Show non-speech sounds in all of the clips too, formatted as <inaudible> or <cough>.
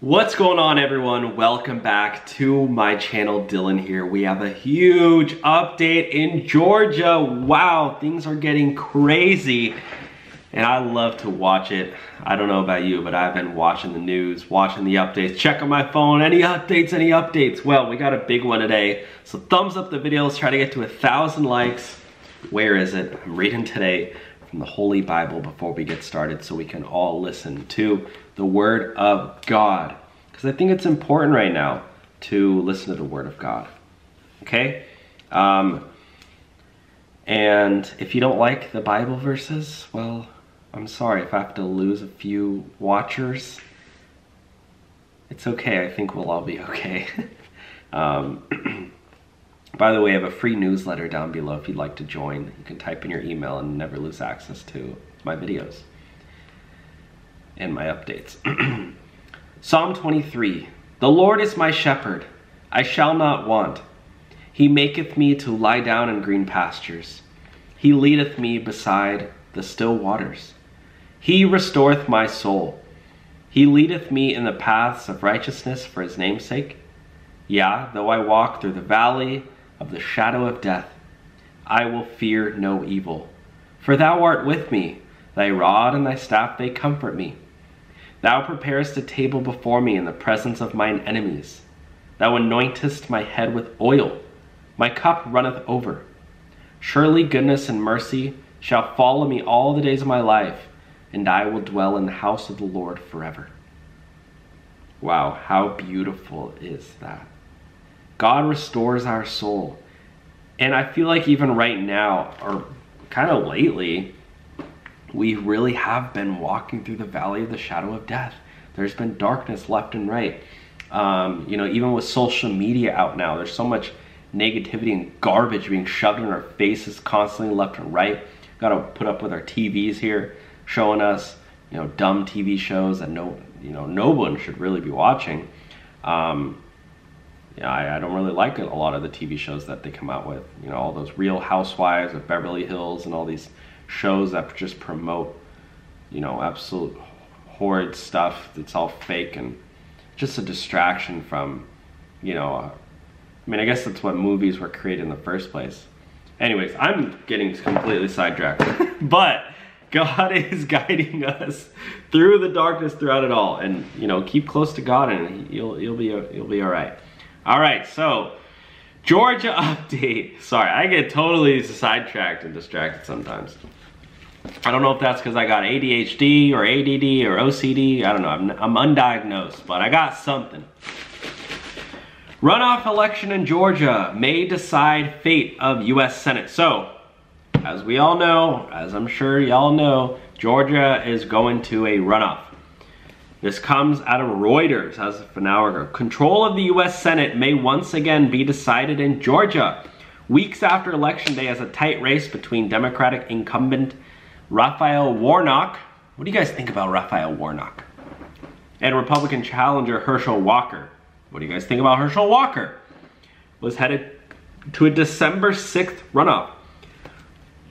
What's going on everyone? Welcome back to my channel, Dylan here. We have a huge update in Georgia. Wow, things are getting crazy and I love to watch it. I don't know about you, but I've been watching the news, watching the updates, checking my phone, any updates, any updates. Well, we got a big one today. So thumbs up the video, let's try to get to a thousand likes. Where is it? I'm reading today from the Holy Bible before we get started so we can all listen to the Word of God. Because I think it's important right now to listen to the Word of God. Okay? Um, and if you don't like the Bible verses, well, I'm sorry if I have to lose a few watchers. It's okay, I think we'll all be okay. <laughs> um, <clears throat> By the way, I have a free newsletter down below if you'd like to join. You can type in your email and never lose access to my videos and my updates. <clears throat> Psalm 23 The Lord is my shepherd, I shall not want. He maketh me to lie down in green pastures. He leadeth me beside the still waters. He restoreth my soul. He leadeth me in the paths of righteousness for his name's sake. Yea, though I walk through the valley of the shadow of death, I will fear no evil. For thou art with me, thy rod and thy staff they comfort me. Thou preparest a table before me in the presence of mine enemies. Thou anointest my head with oil, my cup runneth over. Surely goodness and mercy shall follow me all the days of my life, and I will dwell in the house of the Lord forever. Wow, how beautiful is that? God restores our soul. And I feel like even right now, or kind of lately, we really have been walking through the valley of the shadow of death. There's been darkness left and right. Um, you know, even with social media out now, there's so much negativity and garbage being shoved in our faces constantly left and right. Got to put up with our TVs here, showing us, you know, dumb TV shows that no, you know, no one should really be watching. Um, yeah, I, I, don't really like a lot of the TV shows that they come out with. You know, all those Real Housewives of Beverly Hills and all these shows that just promote, you know, absolute horrid stuff that's all fake and just a distraction from, you know, uh, I mean, I guess that's what movies were created in the first place. Anyways, I'm getting completely sidetracked, <laughs> but God <laughs> is guiding us through the darkness throughout it all, and you know, keep close to God, and you'll you'll be you'll be all right. All right, so Georgia <laughs> update. Sorry, I get totally sidetracked and distracted sometimes. I don't know if that's because I got ADHD or ADD or OCD. I don't know. I'm, I'm undiagnosed, but I got something. Runoff election in Georgia may decide fate of U.S. Senate. So, as we all know, as I'm sure y'all know, Georgia is going to a runoff. This comes out of Reuters as of an hour ago. Control of the U.S. Senate may once again be decided in Georgia. Weeks after Election Day as a tight race between Democratic incumbent Raphael Warnock. What do you guys think about Raphael Warnock? And Republican challenger Herschel Walker. What do you guys think about Herschel Walker? Was headed to a December 6th runoff.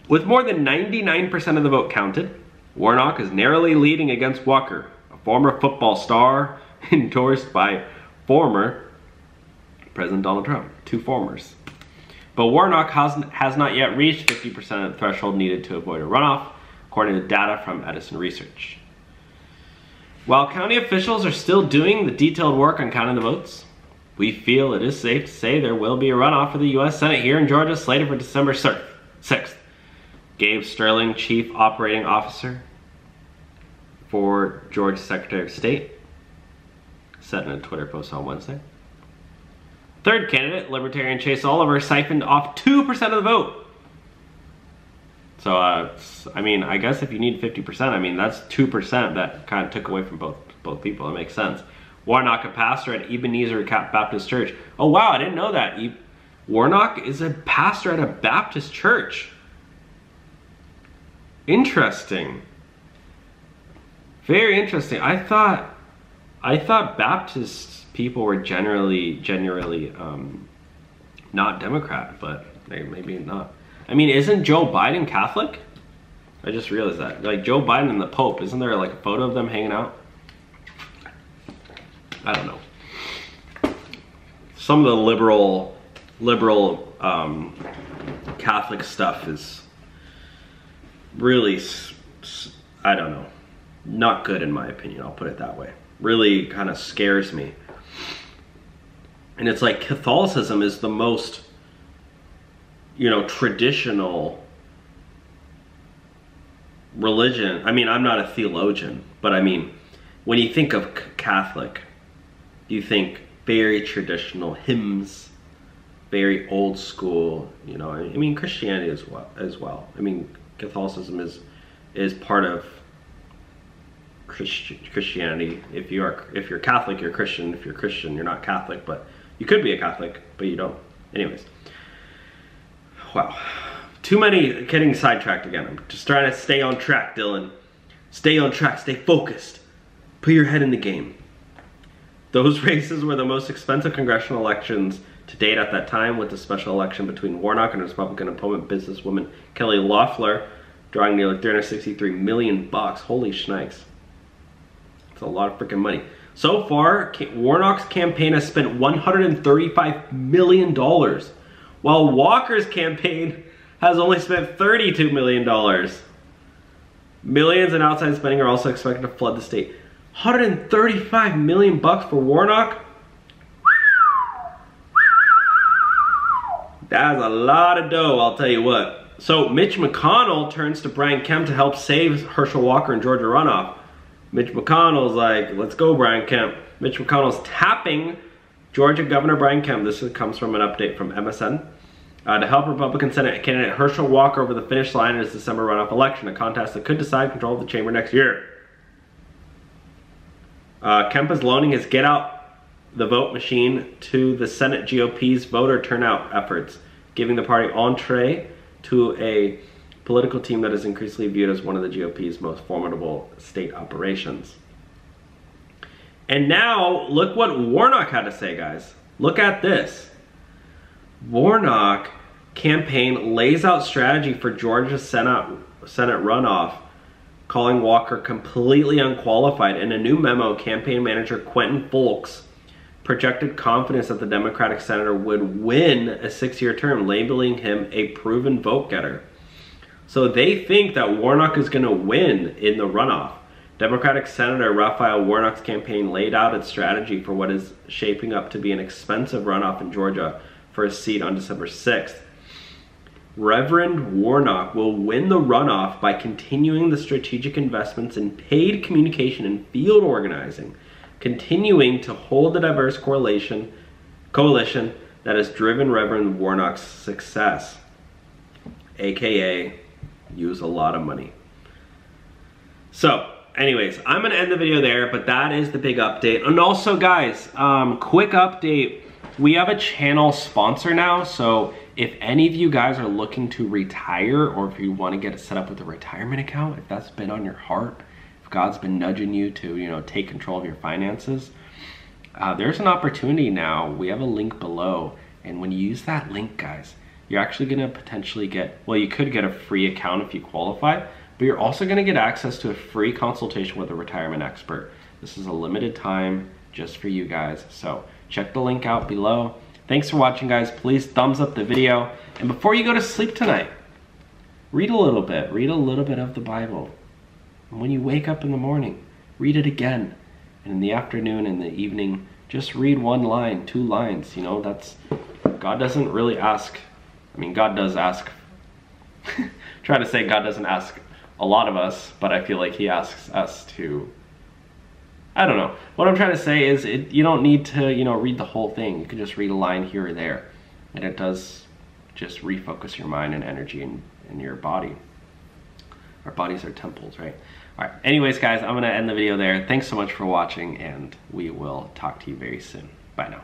With more than 99% of the vote counted, Warnock is narrowly leading against Walker, former football star <laughs> endorsed by former President Donald Trump, two formers. But Warnock has, has not yet reached 50% of the threshold needed to avoid a runoff, according to data from Edison Research. While county officials are still doing the detailed work on counting the votes, we feel it is safe to say there will be a runoff for the U.S. Senate here in Georgia slated for December 6th. Gabe Sterling, Chief Operating Officer, for Georgia Secretary of State, said in a Twitter post on Wednesday. Third candidate, Libertarian Chase Oliver, siphoned off 2% of the vote. So, uh, I mean, I guess if you need 50%, I mean, that's 2% that kind of took away from both, both people. It makes sense. Warnock, a pastor at Ebenezer Baptist Church. Oh, wow, I didn't know that. Warnock is a pastor at a Baptist church. Interesting. Very interesting. I thought, I thought Baptist people were generally, generally um, not Democrat, but maybe not. I mean, isn't Joe Biden Catholic? I just realized that. Like Joe Biden and the Pope, isn't there like a photo of them hanging out? I don't know. Some of the liberal, liberal um, Catholic stuff is really, I don't know, not good in my opinion, I'll put it that way. Really kind of scares me. And it's like Catholicism is the most, you know, traditional religion. I mean, I'm not a theologian, but I mean, when you think of Catholic, you think very traditional hymns, very old school. You know, I mean, Christianity as well. As well. I mean, Catholicism is is part of Christi- Christianity. If you are if you're Catholic, you're Christian. If you're Christian, you're not Catholic, but you could be a Catholic, but you don't. Anyways, wow, too many getting sidetracked again. I'm just trying to stay on track, Dylan. Stay on track. Stay focused. Put your head in the game. Those <laughs> races were the most expensive congressional elections to date at that time with the special election between Warnock and his Republican opponent, businesswoman Kelly Loeffler, drawing nearly 363 million bucks. Holy schnikes. It's a lot of freaking money. So far, Warnock's campaign has spent $135 million, while Walker's campaign has only spent $32 million. Millions in outside spending are also expected to flood the state. 135 million bucks for Warnock? That's a lot of dough, I'll tell you what. So Mitch McConnell turns to Brian Kemp to help save Herschel Walker in Georgia runoff. Mitch McConnell's like, let's go, Brian Kemp. Mitch McConnell's tapping Georgia Governor Brian Kemp. This comes from an update from MSN. Uh, to help Republican Senate candidate Herschel Walker over the finish line in his December runoff election, a contest that could decide control of the chamber next year. Uh, Kemp is loaning his Get Out the Vote machine to the Senate GOP's voter turnout efforts, giving the party entree to a political team that is increasingly viewed as one of the GOP's most formidable state operations. And now, look what Warnock had to say, guys. Look at this. Warnock campaign lays out strategy for Georgia Senate, Senate runoff, calling Walker completely unqualified. In a new memo, campaign manager Quentin Fulks projected confidence that the Democratic senator would win a six-year term, labeling him a proven vote getter. So they think that Warnock is going to win in the runoff. Democratic Senator Raphael Warnock's campaign laid out its strategy for what is shaping up to be an expensive runoff in Georgia for a seat on December 6th. Reverend Warnock will win the runoff by continuing the strategic investments in paid communication and field organizing continuing to hold the diverse correlation, coalition that has driven Reverend Warnock's success, aka use a lot of money. So, anyways, I'm gonna end the video there, but that is the big update. And also guys, um, quick update, we have a channel sponsor now, so if any of you guys are looking to retire or if you wanna get it set up with a retirement account, if that's been on your heart, if God's been nudging you to, you know, take control of your finances, uh, there's an opportunity now. We have a link below. And when you use that link, guys, you're actually going to potentially get, well, you could get a free account if you qualify, but you're also going to get access to a free consultation with a retirement expert. This is a limited time just for you guys. So check the link out below. Thanks for watching, guys. Please thumbs up the video. And before you go to sleep tonight, read a little bit. Read a little bit of the Bible. And when you wake up in the morning, read it again. And in the afternoon and the evening, just read one line, two lines. You know, that's, God doesn't really ask, I mean, God does ask, <laughs> try to say God doesn't ask a lot of us, but I feel like he asks us to, I don't know. What I'm trying to say is it, you don't need to, you know, read the whole thing. You can just read a line here or there. And it does just refocus your mind and energy in, in your body. Our bodies are temples, right? All right, anyways, guys, I'm gonna end the video there. Thanks so much for watching, and we will talk to you very soon. Bye now.